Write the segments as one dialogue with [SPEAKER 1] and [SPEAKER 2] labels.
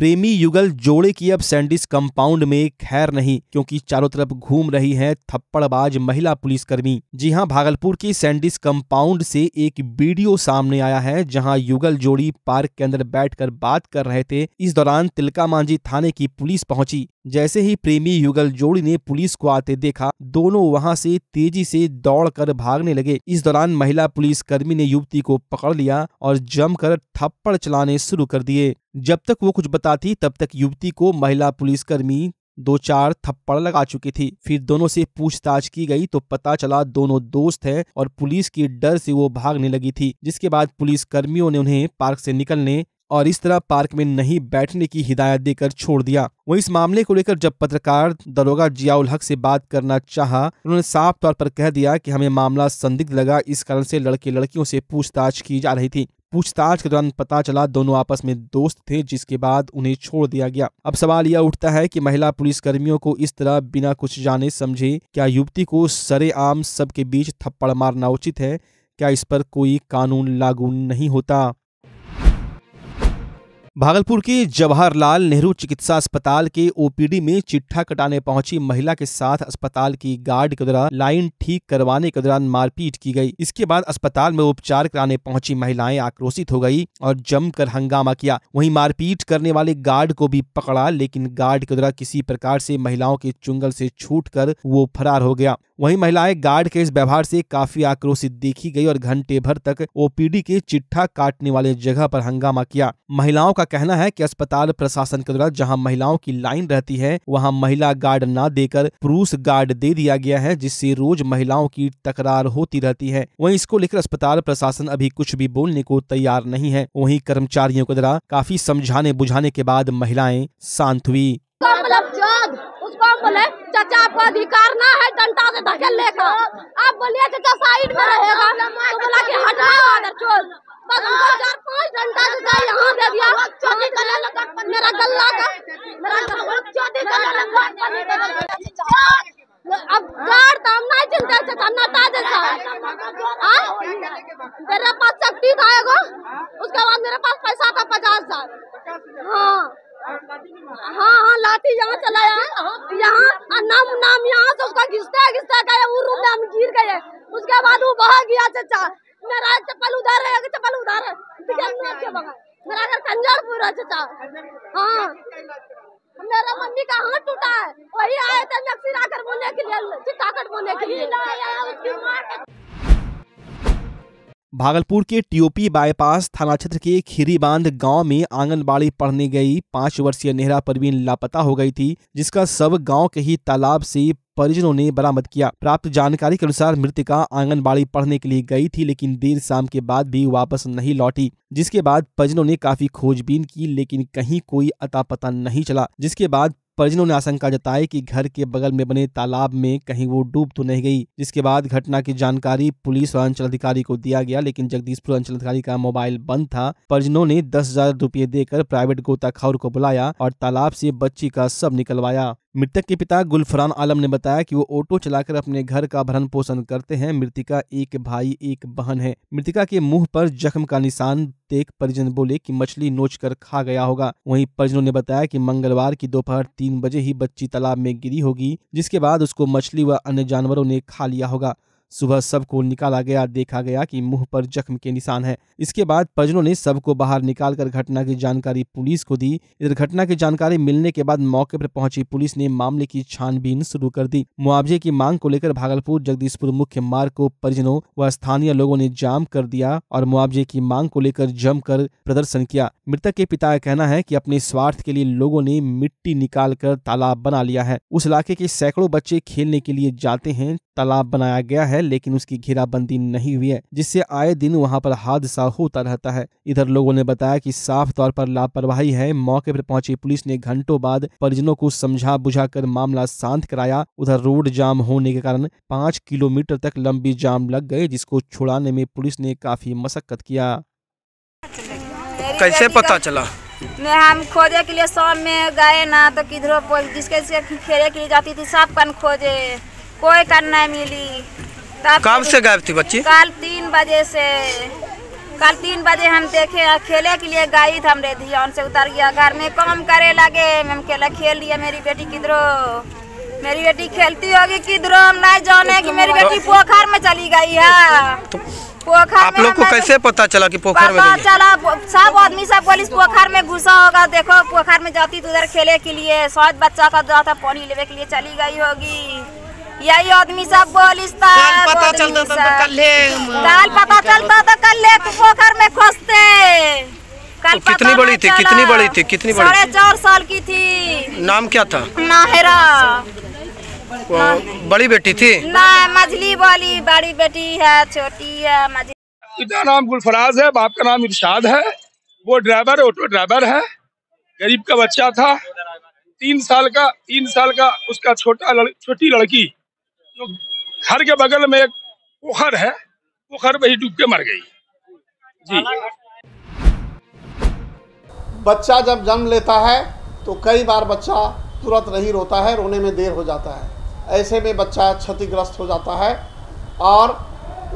[SPEAKER 1] प्रेमी युगल जोड़े की अब सैंडिस कंपाउंड में खैर नहीं, क्योंकि चारों तरफ़ घूम रही है थप्पड़बाज महिला पुलिसकर्मी। जी हाँ, भागलपुर की सैंडिस कंपाउंड से एक वीडियो सामने आया है, जहाँ युगल जोड़ी पार्क के अंदर बैठकर बात कर रहे थे। इस दौरान तिलका मांझी थाने की पुलिस पहुँची। जैसे ही प्रेमी युगल जोड़ी ने पुलिस को आते देखा, दोनों वहाँ से तेज़ी से दौड़कर भागने लगे। इस दौरान महिला पुलिसकर्मी ने युवती को पकड़ लिया और जमकर थप्पड़ चलाने शुरू कर दिए। जब तक वो कुछ बताती, तब तक युवती को महिला पुलिसकर्मी दो चार थप्पड़ लगा चुकी थी। फिर दोनों से पूछताछ की गई तो पता चला दोनों दोस्त हैं और पुलिस के डर से वो भागने लगी थी, जिसके बाद पुलिस कर्मियों ने उन्हें पार्क से निकलने और इस तरह पार्क में नहीं बैठने की हिदायत देकर छोड़ दिया। वहीं इस मामले को लेकर जब पत्रकार दरोगा जियाउल हक से बात करना चाहा, उन्होंने साफ़ तौर पर कह दिया कि हमें मामला संदिग्ध लगा, इस कारण से लड़के लड़कियों से पूछताछ की जा रही थी। पूछताछ के दौरान पता चला दोनों आपस में दोस्त थे, जिसके बाद उन्हें छोड़ दिया गया। अब सवाल यह उठता है कि महिला पुलिस कर्मियों को इस तरह बिना कुछ जाने समझे, क्या युवती को सरेआम सबके बीच थप्पड़ मारना उचित है? क्या इस पर कोई कानून लागू नहीं होता? भागलपुर के जवाहरलाल नेहरू चिकित्सा अस्पताल के ओपीडी में चिट्ठा कटाने पहुँची महिला के साथ अस्पताल की गार्ड के द्वारा लाइन ठीक करवाने के दौरान मारपीट की गई। इसके बाद अस्पताल में उपचार कराने पहुँची महिलाएँ आक्रोशित हो गई और जमकर हंगामा किया। वहीं मारपीट करने वाले गार्ड को भी पकड़ा, लेकिन गार्ड के द्वारा किसी प्रकार से महिलाओं के चुंगल से छूटकर वो फरार हो गया। वहीं महिलाएँ गार्ड के इस व्यवहार से काफ़ी आक्रोशित देखी गई और घंटे भर तक ओपीडी के चिट्ठा काटने वाले जगह पर हंगामा किया। महिलाओं का कहना है कि अस्पताल प्रशासन के द्वारा जहाँ महिलाओं की लाइन रहती है, वहाँ महिला गार्ड न देकर पुरुष गार्ड दे दिया गया है, जिससे रोज महिलाओं की तकरार होती रहती है। वहीं इसको लेकर अस्पताल प्रशासन अभी कुछ भी बोलने को तैयार नहीं है। वहीं कर्मचारियों के द्वारा काफ़ी समझाने बुझाने के बाद महिलाएँ शांत हुई
[SPEAKER 2] बोले चाचा आपको अधिकार ना है डंडा से धकेल लेकर। आप बोलिए चाचा साइड में रहेगा। तो बोला कि हटाओ अगर चोर। बस उनको चार पाँच डंडा से यहाँ दे दिया। मेरा गला का मेरा अब कार दाम नहीं चिंता चाचा नटा जैसा मेरे पास शक्ति था एगो। उसके बाद मेरे पास पैसा था पचास हज़ार। हाँ। हाँ हाँ लाठी यहाँ चलाया यहाँ नाम नाम यहाँ से उसका घिसता घिसता गए वो रूम में हम गिर गए उसके बाद वो बहा गया चाचा। मेरा चप्पल उधर है चप्पल उधर है मेरा घर कंजरपुर है चाचा। हाँ। मेरा मम्मी का हाथ टूटा है। वही आए थे नक्सी आकर बोलने के लिए चिट्ठाकट बोलने के लिए।
[SPEAKER 1] भागलपुर के टीओपी बाईपास थाना क्षेत्र के खीरी बाँध गाँव में आंगनबाड़ी पढ़ने गई पाँच वर्षीय नेहरा परवीन लापता हो गई थी, जिसका सब गाँव के ही तालाब से परिजनों ने बरामद किया। प्राप्त जानकारी के अनुसार मृतिका आंगनबाड़ी पढ़ने के लिए गई थी, लेकिन देर शाम के बाद भी वापस नहीं लौटी, जिसके बाद परिजनों ने काफ़ी खोजबीन की, लेकिन कहीं कोई अता पता नहीं चला, जिसके बाद परिजनों ने आशंका जताई कि घर के बगल में बने तालाब में कहीं वो डूब तो नहीं गई। जिसके बाद घटना की जानकारी पुलिस और अंचल अधिकारी को दिया गया, लेकिन जगदीशपुर अंचल अधिकारी का मोबाइल बंद था। परिजनों ने दस हज़ार देकर प्राइवेट गोताखोर को बुलाया और तालाब से बच्ची का सब निकलवाया। मृतक के पिता गुलफरान आलम ने बताया कि वो ऑटो चलाकर अपने घर का भरण पोषण करते हैं। मृतिका एक भाई, एक बहन है। मृतिका के मुँह पर जख्म का निशान देख परिजन बोले कि मछली नोच कर खा गया होगा। वहीं परिजनों ने बताया कि मंगलवार की दोपहर तीन बजे ही बच्ची तालाब में गिरी होगी, जिसके बाद उसको मछली व अन्य जानवरों ने खा लिया होगा। सुबह सबको निकाला गया, देखा गया कि मुँह पर जख्म के निशान है। इसके बाद परिजनों ने सबको बाहर निकालकर घटना की जानकारी पुलिस को दी। इधर घटना की जानकारी मिलने के बाद मौके पर पहुँची पुलिस ने मामले की छानबीन शुरू कर दी। मुआवजे की मांग को लेकर भागलपुर, जगदीशपुर मुख्य मार्ग को परिजनों व स्थानीय लोगों ने जाम कर दिया और मुआवजे की मांग को लेकर जमकर प्रदर्शन किया। मृतक के पिता का कहना है की अपने स्वार्थ के लिए लोगों ने मिट्टी निकाल तालाब बना लिया है। उस इलाके के सैकड़ों बच्चे खेलने के लिए जाते हैं। तालाब बनाया गया है। लेकिन उसकी घेराबंदी नहीं हुई है जिससे आए दिन वहाँ पर हादसा होता रहता है। इधर लोगों ने बताया कि साफ़ तौर पर लापरवाही है। मौके पर पहुँची पुलिस ने घंटों बाद परिजनों को समझा बुझाकर मामला शांत कराया। उधर रोड जाम होने के कारण पाँच किलोमीटर तक लंबी जाम लग गए जिसको छुड़ाने में पुलिस ने काफ़ी मशक्कत किया।
[SPEAKER 3] कैसे पता चला?
[SPEAKER 4] मैं हम खोजे के लिए शाम में गए ना तो किधरों जिसके जिसके खेले के लिए जाती थी सब कन खोजे। कोई कन नहीं मिली।
[SPEAKER 3] कब से गायब थी बच्ची?
[SPEAKER 4] कल तीन बजे से कल तीन बजे हम देखे खेले के लिए गई था हमरे ध्यान से उतर गया। घर में काम करे लगे। हम खेला खेल लिया मेरी बेटी किधरो। मेरी बेटी खेलती होगी किधरो। हम नहीं जाने कि मेरी बेटी पोखर में चली गई है। पोखर
[SPEAKER 3] आप लोग को कैसे पता चला कि पोखर में?
[SPEAKER 4] चला सब आदमी सब पुलिस पोखर में घुसा होगा। देखो पोखर में जाती तो उधर खेले के लिए। शायद बच्चा का जाता पानी लेने के लिए चली गई होगी। यही आदमी सब पुलिस था
[SPEAKER 5] कल पता चलता तो कल ले
[SPEAKER 4] कल पता चलता तो कल ले पोखर में खोजते। कल
[SPEAKER 3] तो कितनी बड़ी थी? कितनी बड़ी थी? कितनी बड़ी
[SPEAKER 4] साढ़े चार साल की थी।
[SPEAKER 3] नाम क्या था?
[SPEAKER 4] नाहेरा।
[SPEAKER 3] वो बड़ी बेटी थी?
[SPEAKER 4] ना मछली वाली बड़ी बेटी है छोटी है
[SPEAKER 6] पिता नाम गुलफराज है बाप का नाम इरशाद है। वो ड्राइवर ऑटो ड्राइवर है। गरीब का बच्चा था। तीन साल का तीन साल का उसका छोटा लड़, छोटी लड़की। जो घर के बगल में एक पोखर है, पोखर में ही डूब के मर गई। जी।
[SPEAKER 7] बच्चा जब जन्म लेता है तो कई बार बच्चा तुरंत नहीं रोता है, रोने में देर हो जाता है। ऐसे में बच्चा क्षतिग्रस्त हो जाता है और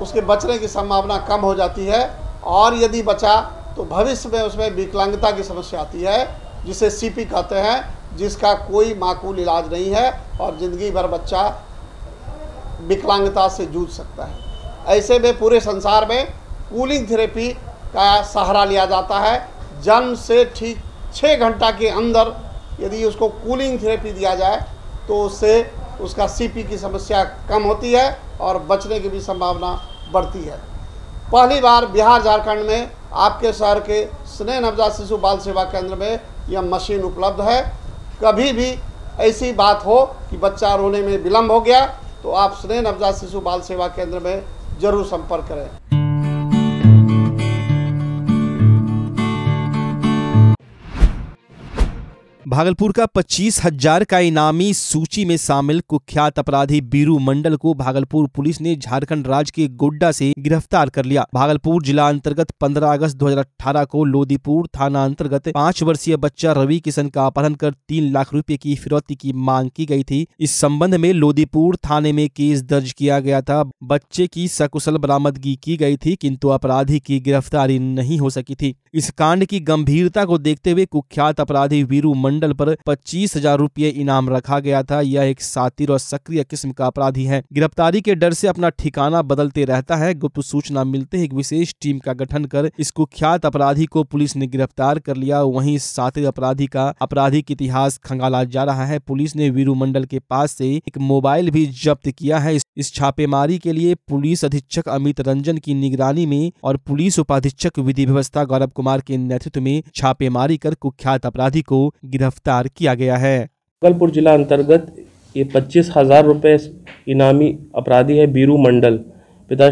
[SPEAKER 7] उसके बचने की संभावना कम हो जाती है और यदि बचा तो भविष्य में उसमें विकलांगता की समस्या आती है, जिसे सीपी कहते हैं, जिसका कोई माकूल इलाज नहीं है और ज़िंदगी भर बच्चा विकलांगता से जूझ सकता है। ऐसे में पूरे संसार में कूलिंग थेरेपी का सहारा लिया जाता है। जन्म से ठीक छः घंटा के अंदर यदि उसको कूलिंग थेरेपी दिया जाए तो उससे उसका सीपी की समस्या कम होती है और बचने की भी संभावना बढ़ती है। पहली बार बिहार झारखंड में आपके शहर के स्नेह नवजात शिशु बाल सेवा केंद्र में यह मशीन उपलब्ध है। कभी भी ऐसी बात हो कि बच्चा रोने में विलम्ब हो गया तो आप स्नेह नवजात शिशु बाल सेवा केंद्र में ज़रूर संपर्क करें।
[SPEAKER 1] भागलपुर का पच्चीस हज़ार का इनामी सूची में शामिल कुख्यात अपराधी बीरू मंडल को भागलपुर पुलिस ने झारखंड राज्य के गोड्डा से गिरफ़्तार कर लिया। भागलपुर जिला अंतर्गत 15 अगस्त 2018 को लोदीपुर थाना अंतर्गत पाँच वर्षीय बच्चा रवि किशन का अपहरण कर तीन लाख रुपए की फिरौती की मांग की गई थी। इस संबंध में लोदीपुर थाने में केस दर्ज किया गया था। बच्चे की सकुशल बरामदगी की गई थी किन्तु अपराधी की गिरफ्तारी नहीं हो सकी थी। इस कांड की गंभीरता को देखते हुए कुख्यात अपराधी वीरू मंडल पर पच्चीस हज़ार रूपए इनाम रखा गया था। यह एक सातिर और सक्रिय किस्म का अपराधी है। गिरफ्तारी के डर से अपना ठिकाना बदलते रहता है। गुप्त सूचना मिलते ही एक विशेष टीम का गठन कर इस कुख्यात अपराधी को पुलिस ने गिरफ़्तार कर लिया। वहीं सातिर अपराधी का आपराधिक इतिहास खंगाला जा रहा है। पुलिस ने वीरू मंडल के पास से एक मोबाइल भी जब्त किया है। इस छापेमारी के लिए पुलिस अधीक्षक अमित रंजन की निगरानी में और पुलिस उपाधीक्षक विधि व्यवस्था गौरव कुमार के नेतृत्व में छापेमारी कर कुख्यात अपराधी को गिरफ़्तार किया गया है।
[SPEAKER 8] भागलपुर जिला अंतर्गत ये पच्चीस हज़ार रुपये इनामी अपराधी है बीरू मंडल पिता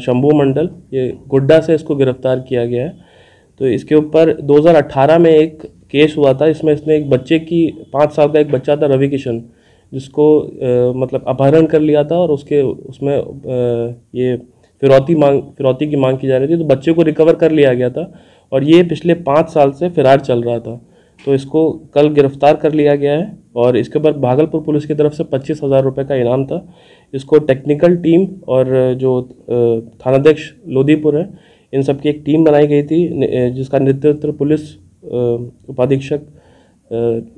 [SPEAKER 8] शंभू मंडल। ये गुड्डा से इसको गिरफ़्तार किया गया है। तो इसके ऊपर 2018 में एक केस हुआ था इसमें इसने एक बच्चे की पाँच साल का एक बच्चा था रवि किशन जिसको अ, मतलब अपहरण कर लिया था और उसके उसमें अ, ये फिरौती मांग फिरौती की मांग की जा रही थी तो बच्चे को रिकवर कर लिया गया था। और ये पिछले पाँच साल से फिरार चल रहा था। तो इसको कल गिरफ़्तार कर लिया गया है और इसके बाद भागलपुर पुलिस की तरफ़ से पच्चीस हज़ार रुपये का इनाम था। इसको टेक्निकल टीम और जो थानाध्यक्ष लोदीपुर है इन सब की एक टीम बनाई गई थी जिसका नेतृत्व पुलिस उपाधीक्षक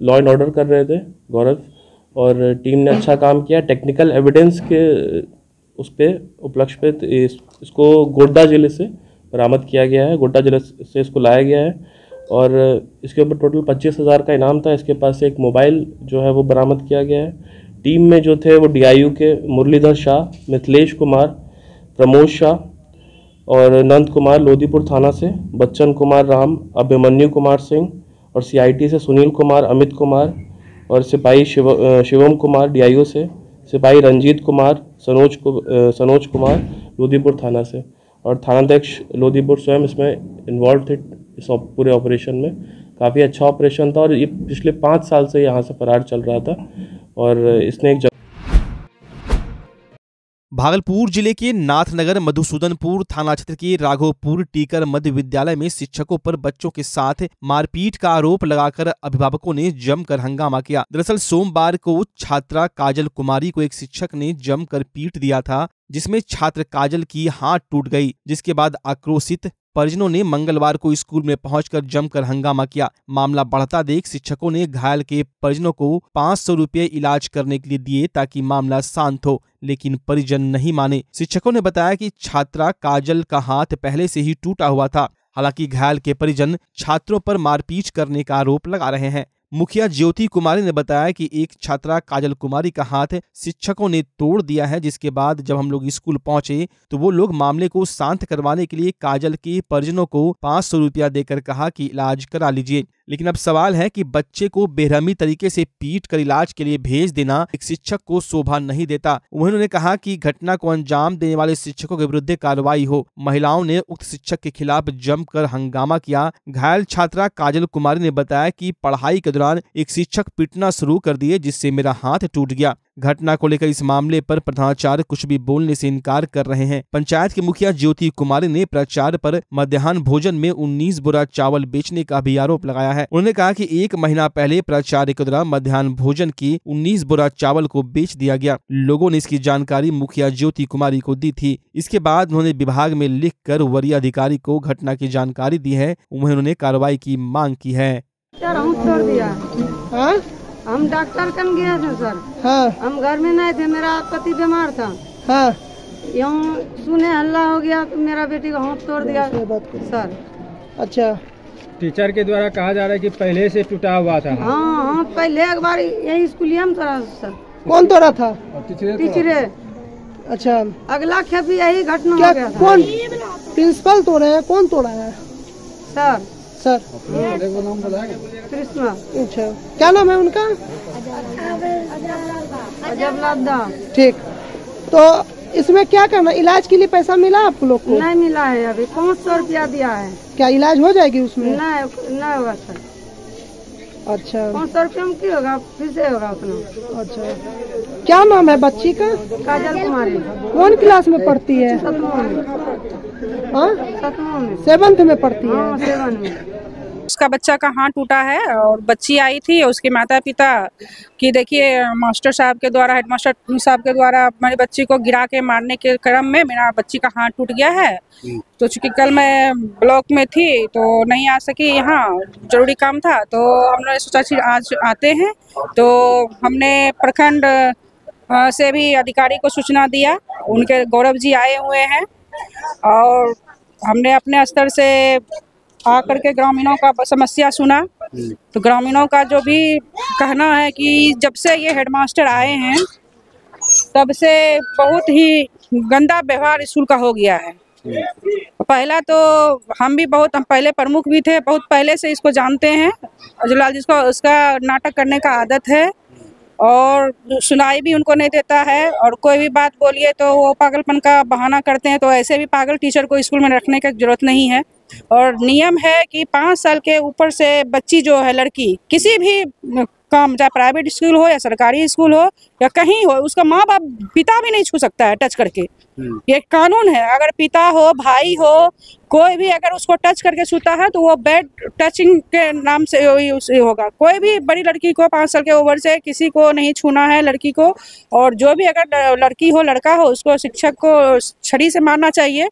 [SPEAKER 8] लॉ एंड ऑर्डर कर रहे थे गौरव। और टीम ने अच्छा काम किया। टेक्निकल एविडेंस के उस पर उपलक्ष्य पे इस, इसको गोड्डा ज़िले से बरामद किया गया है। गोड्डा ज़िले से इसको लाया गया है। और इसके ऊपर टोटल पच्चीस हज़ार का इनाम था। इसके पास से एक मोबाइल जो है वो बरामद किया गया है। टीम में जो थे वो डीआईयू के मुरलीधर शाह, मिथिलेश कुमार, प्रमोद शाह और नंद कुमार लोधीपुर थाना से, बच्चन कुमार राम, अभिमन्यु कुमार सिंह और सीआईटी से सुनील कुमार, अमित कुमार और सिपाही शिव शिवम कुमार डीआईओ से, सिपाही रंजीत कुमार, सनोज को सनोज कुमार लोधीपुर थाना से और थानाध्यक्ष लोधीपुर स्वयं इसमें इन्वॉल्व थे। इस पूरे ऑपरेशन में। काफ़ी अच्छा ऑपरेशन था और ये पिछले पाँच साल से यहाँ से फरार चल रहा था और इसने एक
[SPEAKER 1] भागलपुर ज़िले के नाथनगर मधुसूदनपुर थाना क्षेत्र के राघोपुर टीकर मध्य विद्यालय में शिक्षकों पर बच्चों के साथ मारपीट का आरोप लगाकर अभिभावकों ने जमकर हंगामा किया। दरअसल सोमवार को छात्रा काजल कुमारी को एक शिक्षक ने जमकर पीट दिया था। जिसमें छात्र काजल की हाथ टूट गई, जिसके बाद आक्रोशित परिजनों ने मंगलवार को स्कूल में पहुंचकर जमकर हंगामा किया। मामला बढ़ता देख शिक्षकों ने घायल के परिजनों को पाँच सौ रुपये इलाज करने के लिए दिए ताकि मामला शांत हो, लेकिन परिजन नहीं माने। शिक्षकों ने बताया कि छात्रा काजल का हाथ पहले से ही टूटा हुआ था। हालाँकि घायल के परिजन छात्रों पर मारपीट करने का आरोप लगा रहे हैं। मुखिया ज्योति कुमारी ने बताया कि एक छात्रा काजल कुमारी का हाथ शिक्षकों ने तोड़ दिया है, जिसके बाद जब हम लोग स्कूल पहुँचे तो वो लोग मामले को शांत करवाने के लिए काजल के परिजनों को पाँच सौ रुपया देकर कहा कि इलाज करा लीजिए। लेकिन अब सवाल है कि बच्चे को बेरहमी तरीके से पीट कर इलाज के लिए भेज देना एक शिक्षक को शोभा नहीं देता। उन्होंने कहा कि घटना को अंजाम देने वाले शिक्षकों के विरुद्ध कार्रवाई हो। महिलाओं ने उक्त शिक्षक के खिलाफ जमकर हंगामा किया। घायल छात्रा काजल कुमारी ने बताया की पढ़ाई के दौरान एक शिक्षक पीटना शुरू कर दिए, जिससे मेरा हाथ टूट गया। घटना को लेकर इस मामले पर प्रधानाचार्य कुछ भी बोलने से इनकार कर रहे हैं। पंचायत के मुखिया ज्योति कुमारी ने प्राचार्य पर मध्याह्न भोजन में उन्नीस बुरा चावल बेचने का भी आरोप लगाया है। उन्होंने कहा कि एक महीना पहले प्राचार्य के द्वारा मध्याह्न भोजन की उन्नीस बुरा चावल को बेच दिया गया। लोगों ने इसकी जानकारी मुखिया ज्योति कुमारी को दी थी। इसके बाद उन्होंने विभाग में लिख कर वरीय अधिकारी को घटना की जानकारी दी है। वहीं उन्होंने कार्रवाई की मांग की है।
[SPEAKER 5] छोड़ दिया?
[SPEAKER 9] हाँ?
[SPEAKER 5] हम डॉक्टर कम गए थे सर।
[SPEAKER 9] हाँ।
[SPEAKER 5] हम घर में नहीं थे मेरा पति बीमार था।
[SPEAKER 9] हाँ।
[SPEAKER 5] यूँ सुने हल्ला हो गया तो मेरा बेटी का हाथ तोड़ दिया
[SPEAKER 9] बात
[SPEAKER 5] सर।
[SPEAKER 9] अच्छा।
[SPEAKER 10] टीचर के द्वारा कहा जा रहा है कि पहले से टूटा हुआ था।
[SPEAKER 5] हाँ हाँ पहले एक बार यही स्कूलिया में तोड़ा सर।
[SPEAKER 9] कौन तोड़ा था?
[SPEAKER 5] टीचरे
[SPEAKER 9] अच्छा।
[SPEAKER 5] अगला खेप यही घटना
[SPEAKER 9] क्या
[SPEAKER 5] हो गया था।
[SPEAKER 9] कौन? प्रिंसिपल तोड़े हैं कौन तोड़ा है?
[SPEAKER 5] Sir
[SPEAKER 9] sir?
[SPEAKER 5] कृष्णा।
[SPEAKER 9] अच्छा। क्या नाम है उनका? ठीक। तो इसमें क्या करना इलाज के लिए पैसा मिला आप लोग को?
[SPEAKER 5] नहीं मिला है अभी। पाँच सौ रुपया दिया है।
[SPEAKER 9] क्या इलाज हो जाएगी उसमें?
[SPEAKER 5] नहीं नहीं होगा सर।
[SPEAKER 9] अच्छा।
[SPEAKER 5] पाँच सौ रुपया में की होगा फिर से होगा उतना
[SPEAKER 9] अच्छा। क्या नाम है बच्ची का?
[SPEAKER 5] काजल कुमारी।
[SPEAKER 9] कौन क्लास में पढ़ती है?
[SPEAKER 5] में।
[SPEAKER 9] हाँ?
[SPEAKER 5] सतमा में।
[SPEAKER 9] सेवन्थ में पढ़ती है।
[SPEAKER 5] हाँ सेवन में।
[SPEAKER 11] उसका बच्चा का हाथ टूटा है और बच्ची आई थी उसके माता पिता कि देखिए मास्टर साहब के द्वारा हेडमास्टर साहब के द्वारा मेरी बच्ची को गिरा के मारने के क्रम में मेरा बच्ची का हाथ टूट गया है। तो चूँकि कल मैं ब्लॉक में थी तो नहीं आ सकी यहाँ ज़रूरी काम था तो हमने सोचा कि आज आते हैं। तो हमने प्रखंड से भी अधिकारी को सूचना दिया उनके गौरव जी आए हुए हैं और हमने अपने स्तर से आकर के ग्रामीणों का समस्या सुना। तो ग्रामीणों का जो भी कहना है कि जब से ये हेडमास्टर आए हैं, तब से बहुत ही गंदा व्यवहार स्कूल का हो गया है। पहला तो हम भी बहुत, हम पहले प्रमुख भी थे, बहुत पहले से इसको जानते हैं। अजलाल जिसको उसका नाटक करने का आदत है और सुनाई भी उनको नहीं देता है और कोई भी बात बोलिए तो वो पागलपन का बहाना करते हैं तो ऐसे भी पागल टीचर को स्कूल में रखने की ज़रूरत नहीं है। और नियम है कि पाँच साल के ऊपर से बच्ची जो है, लड़की, किसी भी काम चाहे प्राइवेट स्कूल हो या सरकारी स्कूल हो या कहीं हो, उसका माँ बाप, पिता भी नहीं छू सकता है, टच करके। ये कानून है। अगर पिता हो भाई हो कोई भी अगर उसको टच करके छूता है तो वो बैड टचिंग के नाम से ही उसे होगा। कोई भी बड़ी लड़की को पाँच साल के ओवर से किसी को नहीं छूना है लड़की को और जो भी अगर लड़की हो लड़का हो उसको शिक्षक को छड़ी से मारना चाहिए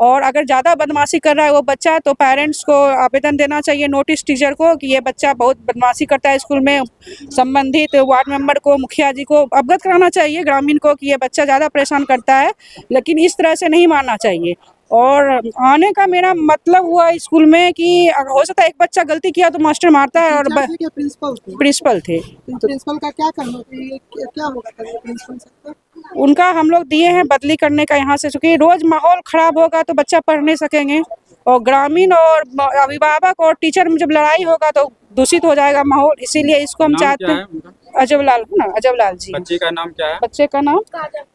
[SPEAKER 11] और अगर ज़्यादा बदमाशी कर रहा है वो बच्चा तो पेरेंट्स को आवेदन देना चाहिए नोटिस टीचर को कि ये बच्चा बहुत बदमाशी करता है स्कूल में। संबंधित वार्ड मेंबर को मुखिया जी को अवगत कराना चाहिए ग्रामीण को कि ये बच्चा ज़्यादा परेशान करता है। लेकिन इस तरह से नहीं मानना चाहिए। और आने का मेरा मतलब हुआ स्कूल में कि अगर हो सकता है एक बच्चा गलती किया तो मास्टर मारता है और
[SPEAKER 9] ब... प्रिंसिपल थे?
[SPEAKER 11] प्रिंसिपल थे।
[SPEAKER 9] तो प्रिंसिपल का क्या करना क्या क्या होगा प्रिंसिपल से?
[SPEAKER 11] उनका हम लोग दिए हैं बदली करने का यहाँ से चूँकि रोज माहौल खराब होगा तो बच्चा पढ़ नहीं सकेंगे। और ग्रामीण और अभिभावक और टीचर में जब लड़ाई होगा तो दूषित हो जाएगा माहौल इसीलिए इसको हम चाहते हैं अजब लाल है ना? अजब लाल जी।
[SPEAKER 10] बच्चे का नाम क्या है?
[SPEAKER 11] बच्चे का नाम?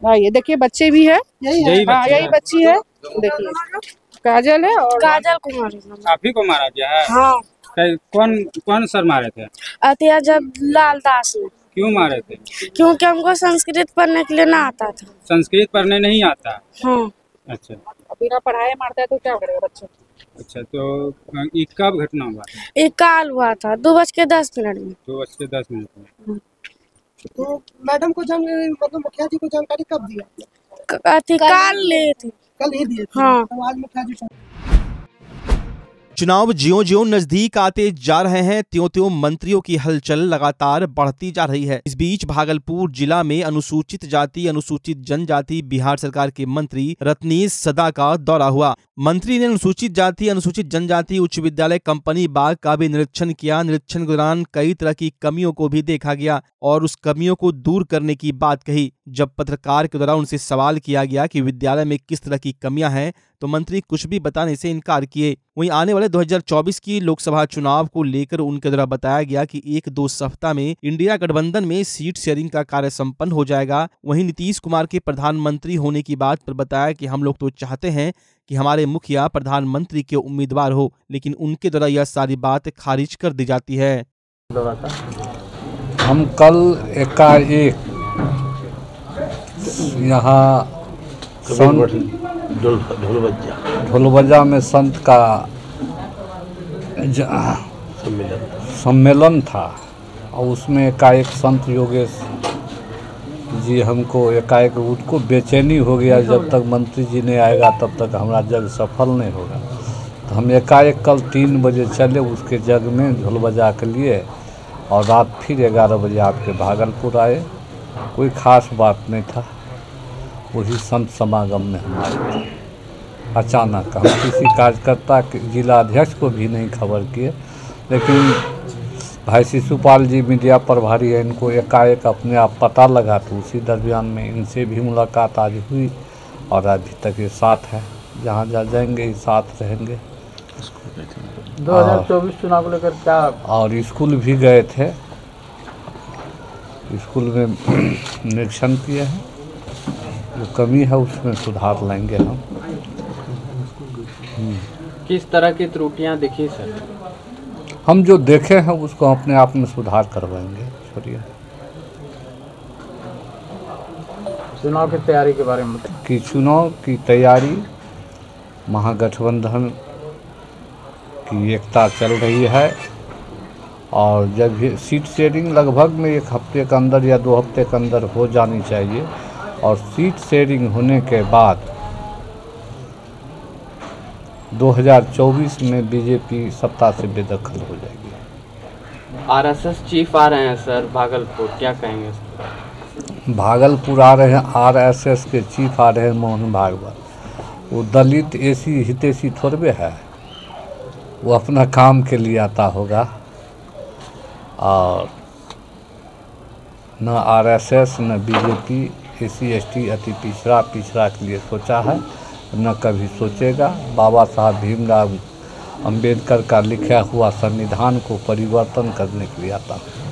[SPEAKER 11] हाँ ये देखिए बच्चे भी है।
[SPEAKER 9] यही हाँ
[SPEAKER 10] यही बच्ची है।
[SPEAKER 11] देखिए काजल है और
[SPEAKER 12] काजल कुमार।
[SPEAKER 10] आप ही को मारा गया है?
[SPEAKER 12] हाँ।
[SPEAKER 10] कौन कौन सर मारे थे?
[SPEAKER 12] अतिया जब लाल दास ने।
[SPEAKER 10] क्यों मारे थे?
[SPEAKER 12] क्योंकि हमको संस्कृत पढ़ने के लिए ना आता था।
[SPEAKER 10] संस्कृत पढ़ने नहीं आता?
[SPEAKER 12] हाँ।
[SPEAKER 10] अच्छा।
[SPEAKER 11] बिना पढ़ाए मारता है तो क्या करेगा बच्चों?
[SPEAKER 10] अच्छा तो एक कब घटना हुआ
[SPEAKER 12] एक काल हुआ था दो बज के दस मिनट में।
[SPEAKER 10] दो बज के दस मिनट में।
[SPEAKER 9] तो मैडम को जान मतलब मुखिया जी को जानकारी कब
[SPEAKER 12] दिया काल। ले थी।
[SPEAKER 9] कल ही दिए
[SPEAKER 12] हाँ।
[SPEAKER 9] तो आज मुखिया जी
[SPEAKER 1] चुनाव ज्यो ज्यो नज़दीक आते जा रहे हैं त्यों त्यों मंत्रियों की हलचल लगातार बढ़ती जा रही है। इस बीच भागलपुर जिला में अनुसूचित जाति, अनुसूचित जनजाति, बिहार सरकार के मंत्री रत्नीश सदा का दौरा हुआ। मंत्री ने अनुसूचित जाति, अनुसूचित जनजाति, उच्च विद्यालय कंपनी बाग का भी निरीक्षण किया। निरीक्षण के दौरान कई तरह की कमियों को भी देखा गया और उस कमियों को दूर करने की बात कही। जब पत्रकार के द्वारा उनसे सवाल किया गया कि विद्यालय में किस तरह की कमियाँ हैं तो मंत्री कुछ भी बताने से इनकार किए। वहीं आने वाले 2024 की लोकसभा चुनाव को लेकर उनके द्वारा बताया गया कि एक दो सप्ताह में इंडिया गठबंधन में सीट शेयरिंग का कार्य संपन्न हो जाएगा। वहीं नीतीश कुमार के प्रधानमंत्री होने की बात पर बताया कि हम लोग तो चाहते हैं कि हमारे मुखिया प्रधानमंत्री के उम्मीदवार हो लेकिन उनके द्वारा यह सारी बात खारिज कर दी जाती है।
[SPEAKER 13] हम कल एकाएक यहाँ ढोलबज्जा। में संत का सम्मेलन था। और उसमें एकाएक संत योगेश जी हमको एकाएक उसको बेचैनी हो गया। जब तक मंत्री जी नहीं आएगा तब तक हमारा जग सफल नहीं होगा। तो हम एकाएक कल तीन बजे चले उसके जग में ढोल बजा के लिए और रात फिर ग्यारह बजे आपके भागलपुर आए। कोई खास बात नहीं था। वही संत समागम में हम आए अचानक हम किसी कार्यकर्ता के जिला अध्यक्ष को भी नहीं खबर किए लेकिन भाई शिशुपाल जी मीडिया प्रभारी है इनको एकाएक अपने आप पता लगा तो उसी दरमियान में इनसे भी मुलाकात आज हुई और अभी तक ये साथ है। जहाँ जहाँ जाएँगे ये साथ रहेंगे।
[SPEAKER 14] 2024 चुनाव को लेकर क्या
[SPEAKER 13] और स्कूल भी गए थे। स्कूल में निरीक्षण किए हैं। जो कमी है उसमें सुधार लाएँगे हम। हम्म।
[SPEAKER 14] किस तरह की त्रुटियाँ दिखी सर?
[SPEAKER 13] हम जो देखे हैं उसको अपने आप में सुधार करवाएँगे छोड़िए।
[SPEAKER 14] चुनाव की तैयारी के बारे में
[SPEAKER 13] कि चुनाव की तैयारी महागठबंधन की एकता चल रही है और जब ये सीट शेयरिंग लगभग में एक हफ़्ते के अंदर या दो हफ़्ते के अंदर हो जानी चाहिए और सीट शेयरिंग होने के बाद 2024 में बीजेपी सत्ता से बेदखल हो जाएगी।
[SPEAKER 14] आरएसएस चीफ आ रहे हैं सर भागलपुर क्या कहेंगे
[SPEAKER 13] भागलपुर आ रहे हैं आरएसएस के चीफ आ रहे हैं मोहन भागवत। वो दलित ऐसी हितैषी थोड़बे है। वो अपना काम के लिए आता होगा। और न आरएसएस न बीजेपी एसी, एसटी, अति पिछड़ा पिछड़ा के लिए सोचा है। न कभी सोचेगा। बाबा साहब भीमराव अंबेडकर का लिखा हुआ संविधान को परिवर्तन करने के लिए आता है।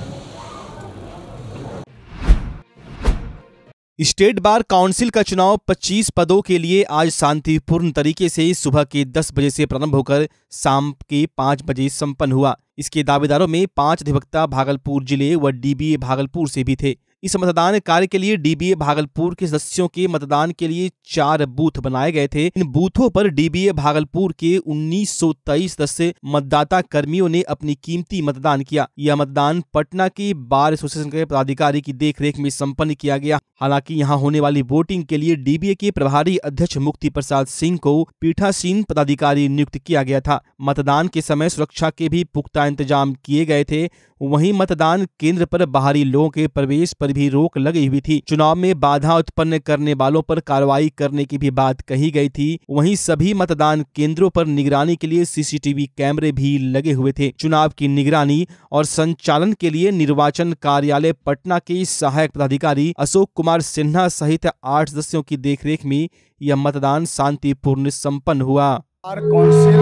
[SPEAKER 1] स्टेट बार काउंसिल का चुनाव 25 पदों के लिए आज शांतिपूर्ण तरीके से सुबह के 10 बजे से प्रारंभ होकर शाम के 5 बजे संपन्न हुआ। इसके दावेदारों में पाँच अधिवक्ता भागलपुर ज़िले व डीबीए भागलपुर से भी थे। इस मतदान कार्य के लिए डीबीए भागलपुर के सदस्यों के मतदान के लिए चार बूथ बनाए गए थे। इन बूथों पर डीबीए भागलपुर के 1923 सदस्य मतदाता कर्मियों ने अपनी कीमती मतदान किया। यह मतदान पटना के बार एसोसिएशन के पदाधिकारी की देखरेख में संपन्न किया गया। हालाँकि यहाँ होने वाली वोटिंग के लिए डीबीए के प्रभारी अध्यक्ष मुक्ति प्रसाद सिंह को पीठासीन पदाधिकारी नियुक्त किया गया था। मतदान के समय सुरक्षा के भी पुख्ता इंतज़ाम किए गए थे। वहीं मतदान केंद्र पर बाहरी लोगों के प्रवेश पर भी रोक लगी हुई थी। चुनाव में बाधा उत्पन्न करने वालों पर कार्रवाई करने की भी बात कही गई थी। वहीं सभी मतदान केंद्रों पर निगरानी के लिए सीसीटीवी कैमरे भी लगे हुए थे। चुनाव की निगरानी और संचालन के लिए निर्वाचन कार्यालय पटना के सहायक पदाधिकारी अशोक कुमार सिन्हा सहित आठ सदस्यों की देखरेख में यह मतदान शांतिपूर्ण संपन्न हुआ।
[SPEAKER 15] बार काउंसिल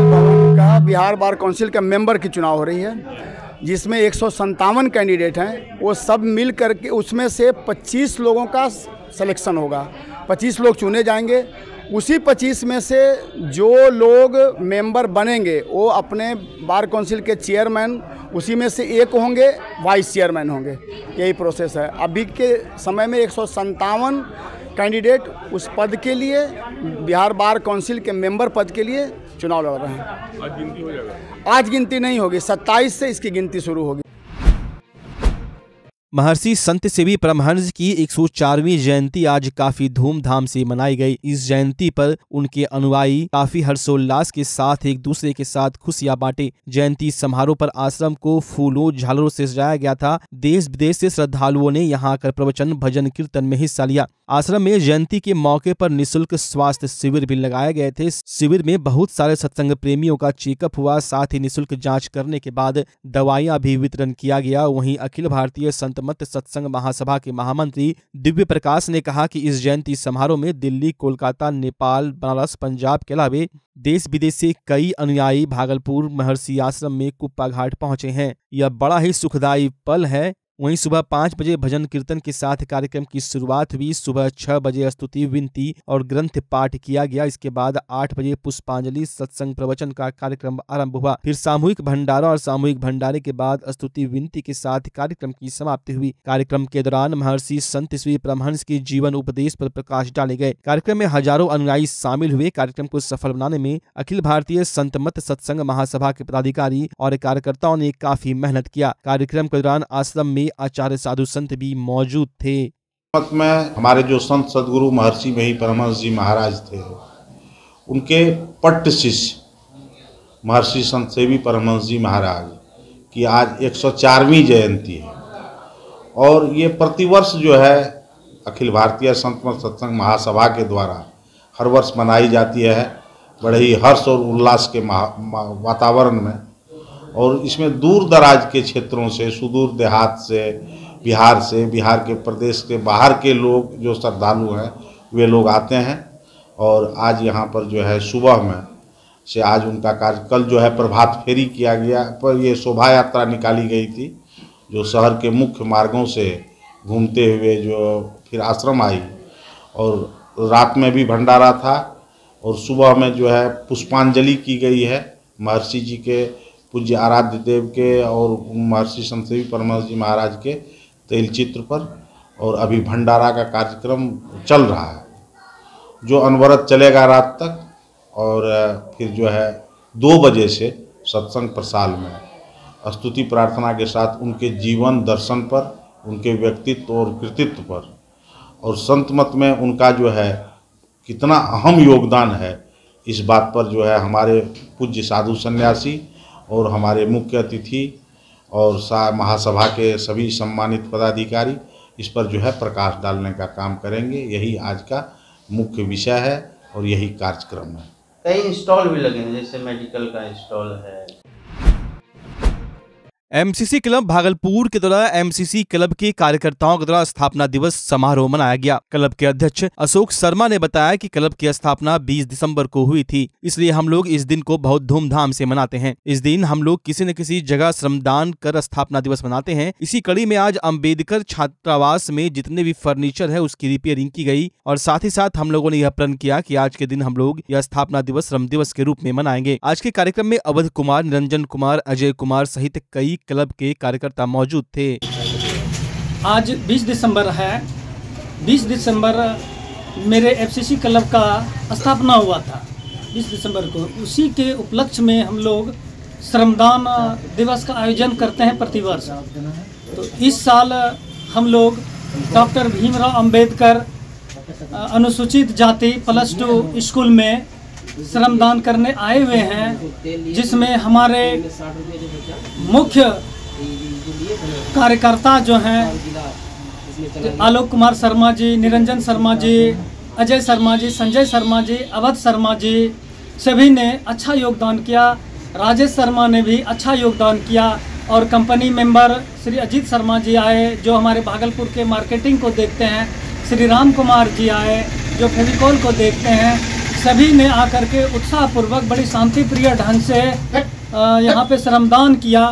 [SPEAKER 15] का, बिहार बार काउंसिल का मेंबर की चुनाव हो रही है। जिसमें एक कैंडिडेट हैं, वो सब मिल करके उसमें से 25 लोगों का सिलेक्शन होगा। 25 लोग चुने जाएँगे। उसी 25 में से जो लोग मेंबर बनेंगे, वो अपने बार काउंसिल के चेयरमैन उसी में से एक होंगे वाइस चेयरमैन होंगे। यही प्रोसेस है। अभी के समय में एक कैंडिडेट उस पद के लिए, बिहार बार काउंसिल के मेंबर पद के लिए चुनाव लड़ रहे हैं।
[SPEAKER 6] आज गिनती हो जाएगा।
[SPEAKER 15] आज गिनती नहीं होगी 27 से इसकी गिनती शुरू होगी।
[SPEAKER 1] महर्षि संत सेवी परमहंस की 104वीं जयंती आज काफ़ी धूमधाम से मनाई गई। इस जयंती पर उनके अनुयायी काफ़ी हर्षोल्लास के साथ एक दूसरे के साथ खुशियाँ बांटे। जयंती समारोह पर आश्रम को फूलों, झालरों से सजाया गया था। देश विदेश से श्रद्धालुओं ने यहाँ आकर प्रवचन, भजन, कीर्तन में हिस्सा लिया। आश्रम में जयंती के मौके पर निशुल्क स्वास्थ्य शिविर भी लगाए गए थे। शिविर में बहुत सारे सत्संग प्रेमियों का चेकअप हुआ। साथ ही निःशुल्क जाँच करने के बाद दवाइयाँ भी वितरण किया गया। वहीं अखिल भारतीय संत मत सत्संग महासभा के महामंत्री दिव्य प्रकाश ने कहा कि इस जयंती समारोह में दिल्ली, कोलकाता, नेपाल, बनारस, पंजाब के अलावे देश विदेश से कई अनुयायी भागलपुर महर्षि आश्रम में कुप्पा घाट पहुँचे हैं। यह बड़ा ही सुखदायी पल है। वहीं सुबह पाँच बजे भजन कीर्तन के साथ कार्यक्रम की शुरुआत हुई। सुबह छह बजे स्तुति, विनती और ग्रंथ पाठ किया गया। इसके बाद आठ बजे पुष्पांजलि, सत्संग, प्रवचन का कार्यक्रम आरंभ हुआ। फिर सामूहिक भंडारा और सामूहिक भंडारे के बाद स्तुति, विनती के साथ कार्यक्रम की समाप्ति हुई। कार्यक्रम के दौरान महर्षि संत श्री परमहंस के जीवन उपदेश पर प्रकाश डाले गए। कार्यक्रम में हज़ारों अनुयायी शामिल हुए। कार्यक्रम को सफल बनाने में अखिल भारतीय संत मत सत्संग महासभा के पदाधिकारी और कार्यकर्ताओं ने काफ़ी मेहनत किया। कार्यक्रम के दौरान आश्रम में आचार्य साधु संत भी मौजूद थे।
[SPEAKER 16] में हमारे जो संत सदगुरु महर्षि मही परमहंस जी महाराज थे, उनके पट्ट शिष्य, महर्षि संत सेवी परमहंस जी महाराज, की आज 104वीं जयंती है। और ये प्रतिवर्ष जो है, अखिल भारतीय संत सत्संग महासभा के द्वारा हर वर्ष मनाई जाती है, बड़े ही हर्ष और उल्लास के वातावरण में। और इसमें दूर दराज के क्षेत्रों से, सुदूर देहात से, बिहार से, बिहार के प्रदेश के बाहर के लोग जो श्रद्धालु हैं, वे लोग आते हैं। और आज यहाँ पर जो है सुबह में से आज उनका कार्य, कल जो है प्रभात फेरी किया गया, पर ये शोभा यात्रा निकाली गई थी, जो शहर के मुख्य मार्गों से घूमते हुए जो फिर आश्रम आई। और रात में भी भंडारा था और सुबह में जो है पुष्पांजलि की गई है, महर्षि जी के पूज्य आराध्य देव के और महर्षि संतसेवी परमहंस जी महाराज के तेल चित्र पर और अभी भंडारा का कार्यक्रम चल रहा है, जो अनवरत चलेगा रात तक और फिर जो है दो बजे से सत्संग प्रसाल में। स्तुति प्रार्थना के साथ उनके जीवन दर्शन पर, उनके व्यक्तित्व और कृतित्व पर। और संत मत में उनका जो है कितना अहम योगदान है, इस बात पर जो है हमारे पूज्य साधु सन्यासी और हमारे मुख्य अतिथि और महासभा के सभी सम्मानित पदाधिकारी इस पर जो है प्रकाश डालने का काम करेंगे। यही आज का मुख्य विषय है और यही कार्यक्रम है।
[SPEAKER 14] कई स्टॉल भी लगे हैं, जैसे मेडिकल का स्टॉल है।
[SPEAKER 1] एमसीसी क्लब भागलपुर के द्वारा एमसीसी क्लब के कार्यकर्ताओं के द्वारा स्थापना दिवस समारोह मनाया गया। क्लब के अध्यक्ष अशोक शर्मा ने बताया कि क्लब की स्थापना 20 दिसंबर को हुई थी, इसलिए हम लोग इस दिन को बहुत धूमधाम से मनाते हैं। इस दिन हम लोग किसी न किसी जगह श्रमदान कर स्थापना दिवस मनाते हैं। इसी कड़ी में आज अंबेडकर छात्रावास में जितने भी फर्नीचर है, उसकी रिपेयरिंग की गई और साथ ही साथ हम लोगों ने यह प्रण किया कि आज के दिन हम लोग यह स्थापना दिवस, श्रम दिवस के रूप में मनाएँगे। आज के कार्यक्रम में अवध कुमार, निरंजन कुमार, अजय कुमार सहित कई क्लब के कार्यकर्ता मौजूद थे।
[SPEAKER 17] आज 20 दिसंबर है। 20 दिसंबर मेरे एफसीसी क्लब का स्थापना हुआ था। 20 दिसंबर को उसी के उपलक्ष्य में हम लोग श्रमदान दिवस का आयोजन करते हैं प्रतिवर्ष तो इस साल हम लोग डॉक्टर भीमराव अंबेडकर अनुसूचित जाति प्लस टू स्कूल में श्रमदान करने आए हुए हैं, जिसमें हमारे मुख्य कार्यकर्ता जो हैं, आलोक कुमार शर्मा जी, निरंजन शर्मा जी, अजय शर्मा जी, संजय शर्मा जी, अवध शर्मा जी, सभी ने अच्छा योगदान किया। राजेश शर्मा ने भी अच्छा योगदान किया और कंपनी मेंबर श्री अजीत शर्मा जी आए, जो हमारे भागलपुर के मार्केटिंग को देखते हैं, श्री राम कुमार जी आए, जो फेविकॉल को देखते हैं सभी ने आकर के उत्साहपूर्वक बड़ी शांति प्रिय ढंग से यहाँ पे श्रमदान किया।